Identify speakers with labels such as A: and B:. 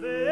A: Christmas.